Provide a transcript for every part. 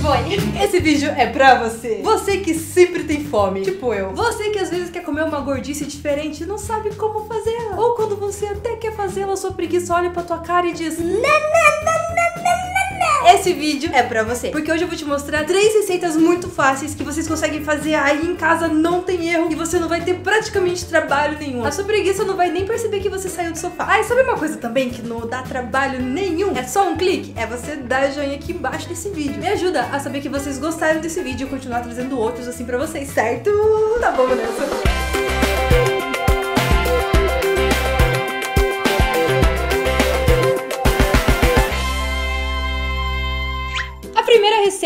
vergonha. Esse vídeo é pra você. Você que sempre tem fome, tipo eu. Você que às vezes quer comer uma gordice diferente e não sabe como fazê-la. Ou quando você até quer fazê-la, sua preguiça olha pra tua cara e diz: Não, não, não, não, não. Esse vídeo é pra você, porque hoje eu vou te mostrar três receitas muito fáceis que vocês conseguem fazer aí em casa, não tem erro, e você não vai ter praticamente trabalho nenhum. A sua preguiça não vai nem perceber que você saiu do sofá. Ah, e sabe uma coisa também que não dá trabalho nenhum? É só um clique? É você dar joinha aqui embaixo desse vídeo. Me ajuda a saber que vocês gostaram desse vídeo e continuar trazendo outros assim pra vocês, certo? Tá bom, Vanessa?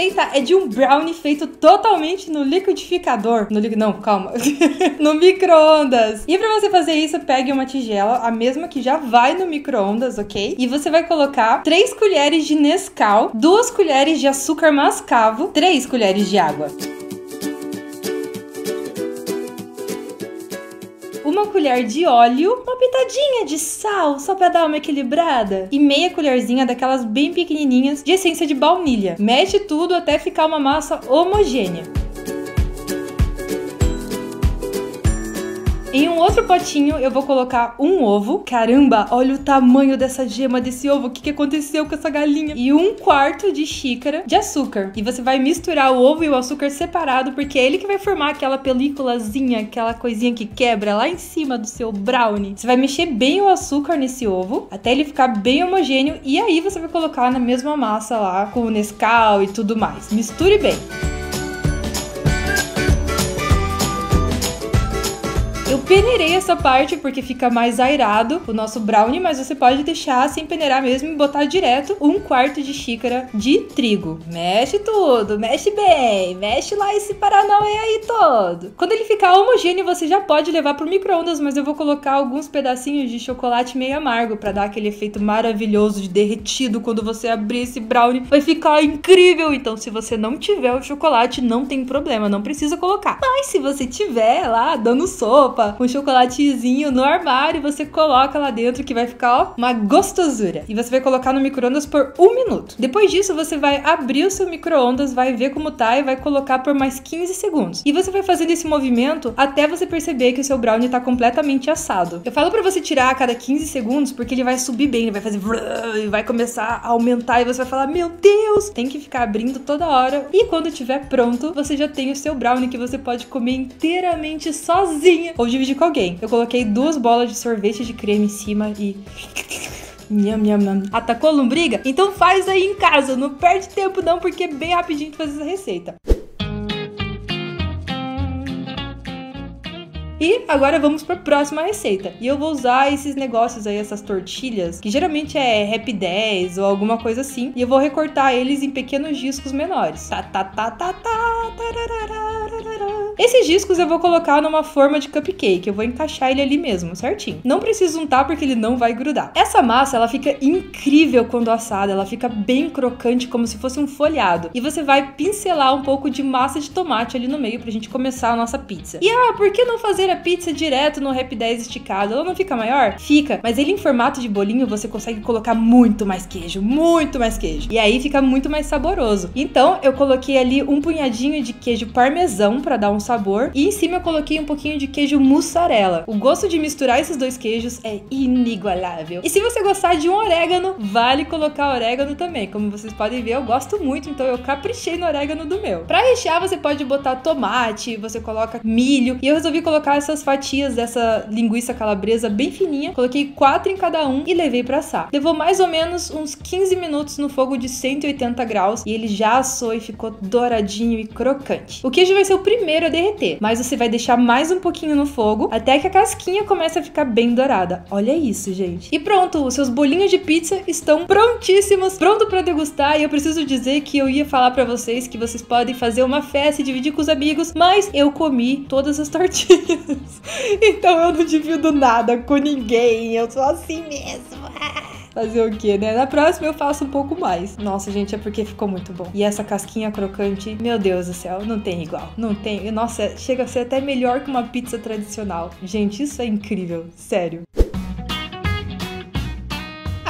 Receita é de um brownie feito totalmente no liquidificador. No li... Não, calma. no micro-ondas. E pra você fazer isso, pegue uma tigela, a mesma que já vai no micro-ondas, ok? E você vai colocar 3 colheres de Nescau, 2 colheres de açúcar mascavo, 3 colheres de água. Uma colher de óleo, uma pitadinha de sal, só pra dar uma equilibrada, e meia colherzinha daquelas bem pequenininhas de essência de baunilha. Mexe tudo até ficar uma massa homogênea. Em um outro potinho eu vou colocar um ovo. Caramba, olha o tamanho dessa gema desse ovo. O que, que aconteceu com essa galinha? E um quarto de xícara de açúcar. E você vai misturar o ovo e o açúcar separado, porque é ele que vai formar aquela películazinha, aquela coisinha que quebra lá em cima do seu brownie. Você vai mexer bem o açúcar nesse ovo, até ele ficar bem homogêneo. E aí você vai colocar na mesma massa lá, com o Nescau e tudo mais. Misture bem. Eu peneirei essa parte porque fica mais airado o nosso brownie, mas você pode deixar sem peneirar mesmo e botar direto um quarto de xícara de trigo. Mexe tudo, mexe bem, mexe lá esse paranauê aí todo. Quando ele ficar homogêneo, você já pode levar pro micro-ondas, mas eu vou colocar alguns pedacinhos de chocolate meio amargo para dar aquele efeito maravilhoso de derretido quando você abrir esse brownie. Vai ficar incrível! Então, se você não tiver o chocolate, não tem problema, não precisa colocar. Mas se você tiver lá dando sopa, um chocolatezinho no armário, você coloca lá dentro que vai ficar, ó, uma gostosura. E você vai colocar no micro-ondas por um minuto. Depois disso, você vai abrir o seu micro-ondas, vai ver como tá e vai colocar por mais 15 segundos. E você vai fazendo esse movimento até você perceber que o seu brownie tá completamente assado. Eu falo para você tirar a cada 15 segundos porque ele vai subir bem, ele vai fazer e vai começar a aumentar e você vai falar: "Meu Deus!". Tem que ficar abrindo toda hora. E quando estiver pronto, você já tem o seu brownie que você pode comer inteiramente sozinha ou dividir com alguém. Eu coloquei duas bolas de sorvete de creme em cima e. Nham, nham, nham. Atacou a lombriga? Então faz aí em casa, não perde tempo não, porque é bem rapidinho de fazer essa receita. E agora vamos para a próxima receita. E eu vou usar esses negócios aí, essas tortilhas, que geralmente é Rap 10 ou alguma coisa assim. E eu vou recortar eles em pequenos discos menores. Tá, tá, tá, tá, tá, esses discos eu vou colocar numa forma de cupcake. Eu vou encaixar ele ali mesmo, certinho. Não preciso untar porque ele não vai grudar. Essa massa, ela fica incrível quando assada. Ela fica bem crocante, como se fosse um folhado. E você vai pincelar um pouco de massa de tomate ali no meio pra gente começar a nossa pizza. E ah, por que não fazer a pizza direto no Rap 10 esticado? Ela não fica maior? Fica. Mas ele em formato de bolinho, você consegue colocar muito mais queijo. Muito mais queijo. E aí fica muito mais saboroso. Então, eu coloquei ali um punhadinho de queijo parmesão para dar um sabor. E em cima eu coloquei um pouquinho de queijo mussarela. O gosto de misturar esses dois queijos é inigualável. E se você gostar de um orégano, vale colocar orégano também. Como vocês podem ver, eu gosto muito, então eu caprichei no orégano do meu. Para rechear, você pode botar tomate, você coloca milho. E eu resolvi colocar essas fatias dessa linguiça calabresa bem fininha. Coloquei quatro em cada um e levei para assar. Levou mais ou menos uns 15 minutos no fogo de 180 graus e ele já assou e ficou douradinho e crocante. O queijo vai ser o primeiro a derreter, mas você vai deixar mais um pouquinho no fogo até que a casquinha comece a ficar bem dourada. Olha isso, gente. E pronto, os seus bolinhos de pizza estão prontíssimos, pronto para degustar. E eu preciso dizer que eu ia falar para vocês que vocês podem fazer uma festa e dividir com os amigos, mas eu comi todas as tortilhas. então eu não divido nada com ninguém, eu sou assim mesmo. Fazer o quê, né? Na próxima eu faço um pouco mais. Nossa, gente, é porque ficou muito bom. E essa casquinha crocante, meu Deus do céu, não tem igual. Não tem. Nossa, chega a ser até melhor que uma pizza tradicional. Gente, isso é incrível. Sério.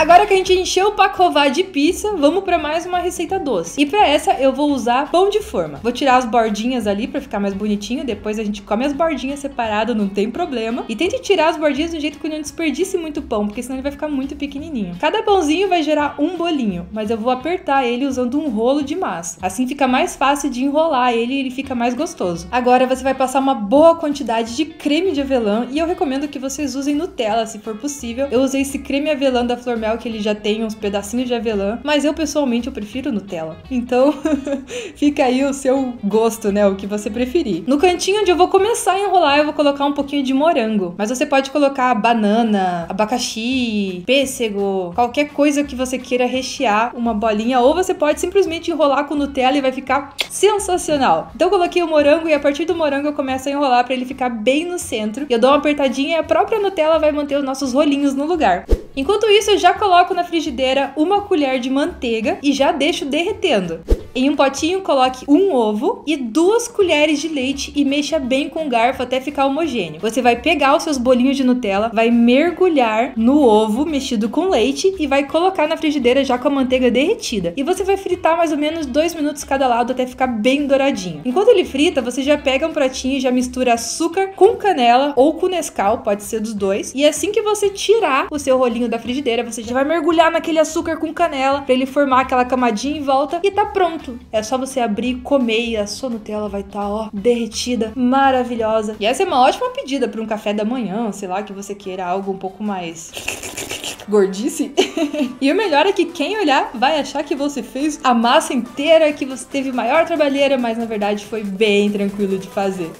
Agora que a gente encheu o pacová de pizza, vamos para mais uma receita doce. E para essa eu vou usar pão de forma. Vou tirar as bordinhas ali para ficar mais bonitinho, depois a gente come as bordinhas separado, não tem problema. E tente tirar as bordinhas do jeito que não desperdice muito pão, porque senão ele vai ficar muito pequenininho. Cada pãozinho vai gerar um bolinho, mas eu vou apertar ele usando um rolo de massa. Assim fica mais fácil de enrolar ele e ele fica mais gostoso. Agora você vai passar uma boa quantidade de creme de avelã e eu recomendo que vocês usem Nutella, se for possível. Eu usei esse creme avelã da Flormel que ele já tem uns pedacinhos de avelã, mas eu pessoalmente eu prefiro Nutella. Então, fica aí o seu gosto, né, o que você preferir. No cantinho onde eu vou começar a enrolar, eu vou colocar um pouquinho de morango, mas você pode colocar banana, abacaxi, pêssego, qualquer coisa que você queira rechear uma bolinha, ou você pode simplesmente enrolar com Nutella e vai ficar sensacional. Então eu coloquei o morango e a partir do morango eu começo a enrolar para ele ficar bem no centro. Eu dou uma apertadinha e a própria Nutella vai manter os nossos rolinhos no lugar. Enquanto isso, eu já coloco na frigideira uma colher de manteiga e já deixo derretendo. Em um potinho, coloque um ovo e duas colheres de leite e mexa bem com o garfo até ficar homogêneo. Você vai pegar os seus bolinhos de Nutella, vai mergulhar no ovo mexido com leite e vai colocar na frigideira já com a manteiga derretida. E você vai fritar mais ou menos dois minutos cada lado até ficar bem douradinho. Enquanto ele frita, você já pega um pratinho e já mistura açúcar com canela ou com Nescau, pode ser dos dois. E assim que você tirar o seu rolinho da frigideira, você já vai mergulhar naquele açúcar com canela para ele formar aquela camadinha em volta e tá pronto. É só você abrir, comer e a sua Nutella vai estar, tá, ó, derretida, maravilhosa. E essa é uma ótima pedida para um café da manhã, sei lá, que você queira algo um pouco mais gordice. e o melhor é que quem olhar vai achar que você fez a massa inteira, que você teve maior trabalheira, mas na verdade foi bem tranquilo de fazer.